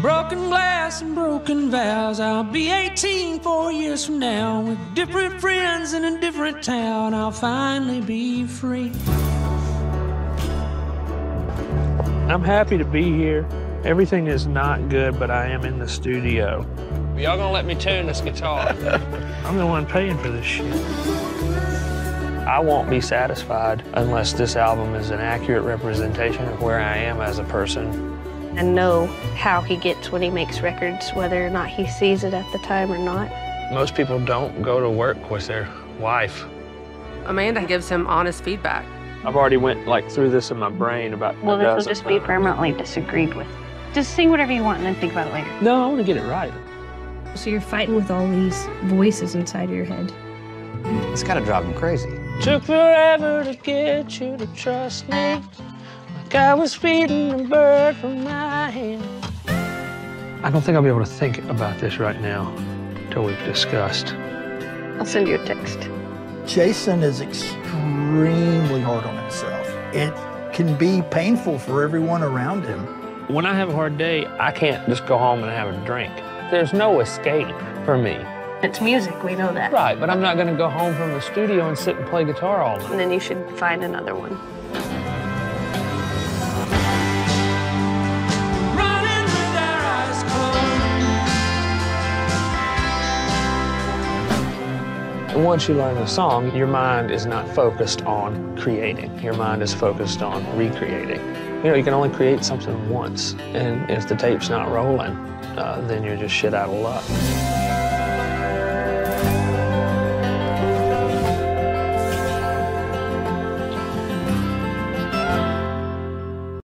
Broken glass and broken vows. I'll be 18 four years from now with different friends in a different town. I'll finally be free. I'm happy to be here. Everything is not good, but I am in the studio. Y'all gonna let me tune this guitar? I'm the one paying for this shit. I won't be satisfied unless this album is an accurate representation of where I am as a person. And know how he gets when he makes records, whether or not he sees it at the time or not. Most people don't go to work with their wife. Amanda gives him honest feedback. I've already went like through this in my brain about. Well, this will just be permanently disagreed with. Just sing whatever you want and then think about it later. No, I want to get it right. So you're fighting with all these voices inside of your head. It's gotta drive him crazy. Took forever to get you to trust me, like I was feeding a bird from my hand. I don't think I'll be able to think about this right now until we've discussed. I'll send you a text. Jason is extremely hard on himself. It can be painful for everyone around him. When I have a hard day, I can't just go home and have a drink. There's no escape for me. It's music, we know that. Right, but I'm not going to go home from the studio and sit and play guitar all night. And then you should find another one. Once you learn a song, your mind is not focused on creating. Your mind is focused on recreating. You know, you can only create something once, and if the tape's not rolling, uh, then you're just shit out of luck.